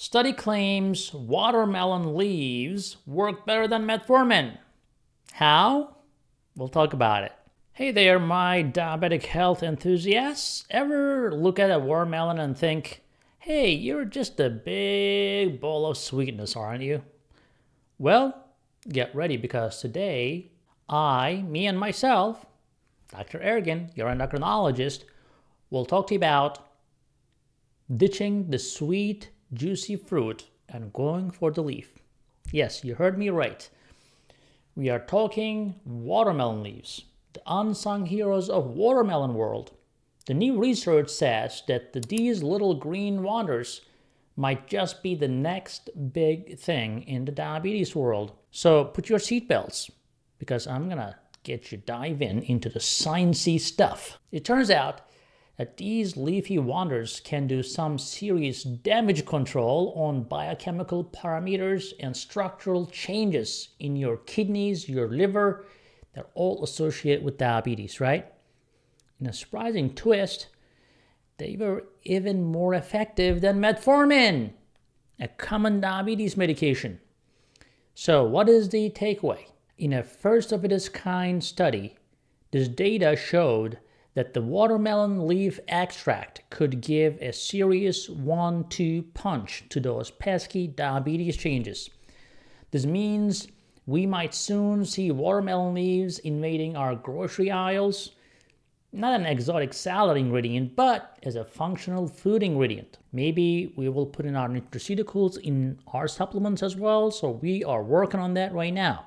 Study claims watermelon leaves work better than metformin. How? We'll talk about it. Hey there, my diabetic health enthusiasts. Ever look at a watermelon and think, hey, you're just a big bowl of sweetness, aren't you? Well, get ready because today, I, me and myself, Dr. Ergin, your endocrinologist, will talk to you about ditching the sweet juicy fruit and going for the leaf. Yes, you heard me right. We are talking watermelon leaves, the unsung heroes of watermelon world. The new research says that these little green wonders might just be the next big thing in the diabetes world. So put your seatbelts because I'm gonna get you dive in into the sciencey stuff. It turns out that these leafy wonders can do some serious damage control on biochemical parameters and structural changes in your kidneys, your liver, they're all associated with diabetes, right? In a surprising twist, they were even more effective than metformin, a common diabetes medication. So, what is the takeaway? In a first of its kind study, this data showed that the watermelon leaf extract could give a serious one two punch to those pesky diabetes changes. This means we might soon see watermelon leaves invading our grocery aisles, not an exotic salad ingredient, but as a functional food ingredient. Maybe we will put in our nutraceuticals in our supplements as well, so we are working on that right now.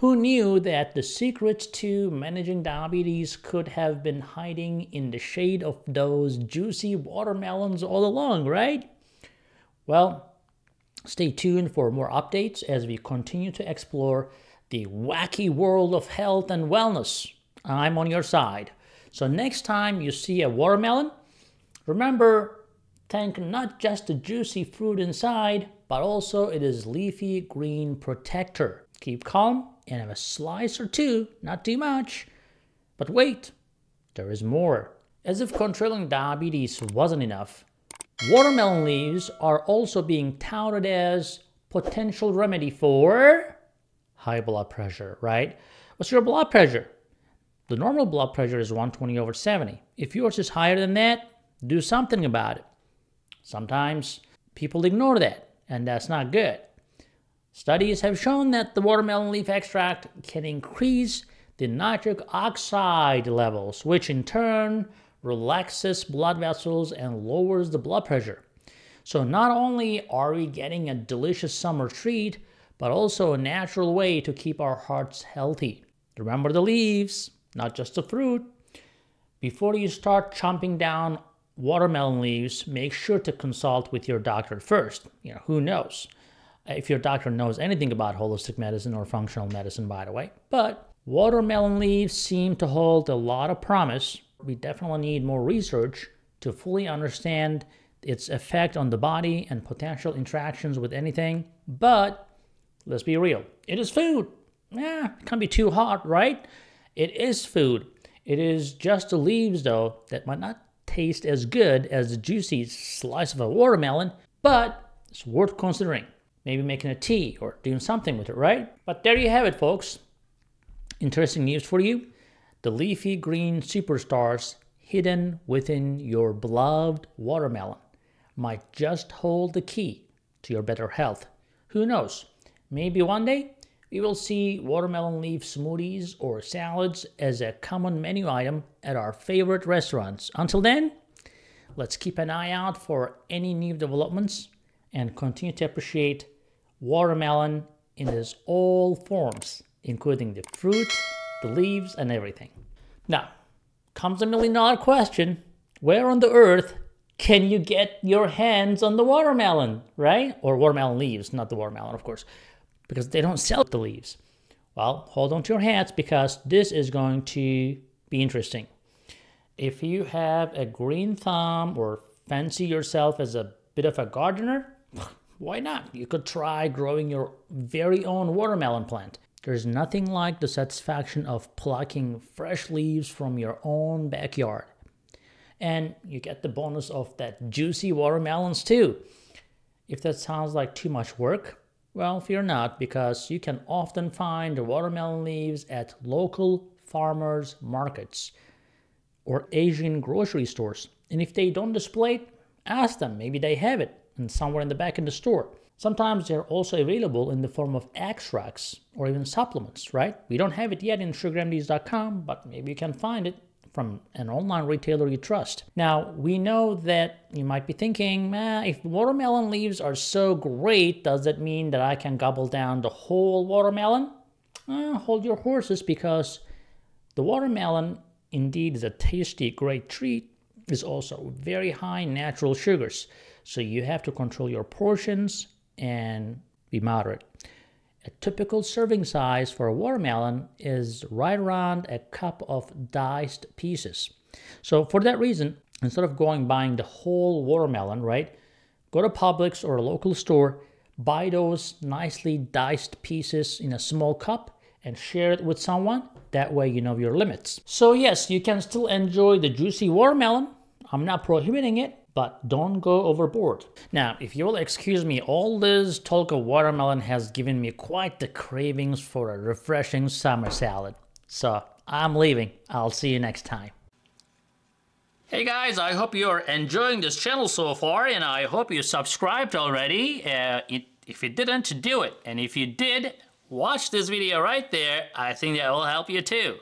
Who knew that the secret to managing diabetes could have been hiding in the shade of those juicy watermelons all along, right? Well, stay tuned for more updates as we continue to explore the wacky world of health and wellness. I'm on your side. So, next time you see a watermelon, remember thank not just the juicy fruit inside, but also it is leafy green protector. Keep calm and have a slice or two, not too much. But wait, there is more. As if controlling diabetes wasn't enough, watermelon leaves are also being touted as potential remedy for high blood pressure, right? What's your blood pressure? The normal blood pressure is 120 over 70. If yours is higher than that, do something about it. Sometimes people ignore that, and that's not good. Studies have shown that the watermelon leaf extract can increase the nitric oxide levels, which in turn relaxes blood vessels and lowers the blood pressure. So, not only are we getting a delicious summer treat, but also a natural way to keep our hearts healthy. Remember the leaves, not just the fruit. Before you start chomping down watermelon leaves, make sure to consult with your doctor first. You know, who knows? If your doctor knows anything about holistic medicine or functional medicine, by the way. But watermelon leaves seem to hold a lot of promise. We definitely need more research to fully understand its effect on the body and potential interactions with anything. But let's be real, it is food. Yeah, it can't be too hot, right? It is food. It is just the leaves, though, that might not taste as good as the juicy slice of a watermelon, but it's worth considering maybe making a tea or doing something with it, right? But there you have it, folks. Interesting news for you. The leafy green superstars hidden within your beloved watermelon might just hold the key to your better health. Who knows? Maybe one day we will see watermelon leaf smoothies or salads as a common menu item at our favorite restaurants. Until then, let's keep an eye out for any new developments and continue to appreciate watermelon in its all forms, including the fruit, the leaves, and everything. Now, comes a million dollar question where on the earth can you get your hands on the watermelon, right? Or watermelon leaves, not the watermelon, of course, because they don't sell the leaves. Well, hold on to your hats because this is going to be interesting. If you have a green thumb or fancy yourself as a bit of a gardener, why not? You could try growing your very own watermelon plant. There's nothing like the satisfaction of plucking fresh leaves from your own backyard. And you get the bonus of that juicy watermelons too. If that sounds like too much work, well, fear not, because you can often find watermelon leaves at local farmers markets or Asian grocery stores. And if they don't display it, ask them. Maybe they have it and somewhere in the back in the store. Sometimes they're also available in the form of extracts or even supplements, right? We don't have it yet in sugarmds.com, but maybe you can find it from an online retailer you trust. Now, we know that you might be thinking, eh, if watermelon leaves are so great, does that mean that I can gobble down the whole watermelon? Eh, hold your horses because the watermelon indeed is a tasty, great treat, is also very high natural sugars. So you have to control your portions and be moderate. A typical serving size for a watermelon is right around a cup of diced pieces. So for that reason, instead of going buying the whole watermelon, right, go to Publix or a local store, buy those nicely diced pieces in a small cup and share it with someone. That way you know your limits. So yes, you can still enjoy the juicy watermelon. I'm not prohibiting it, but don't go overboard. Now, if you will excuse me, all this talk of watermelon has given me quite the cravings for a refreshing summer salad. So I'm leaving. I'll see you next time. Hey guys, I hope you're enjoying this channel so far and I hope you subscribed already. Uh, it, if you didn't, do it. And if you did, watch this video right there. I think that will help you too.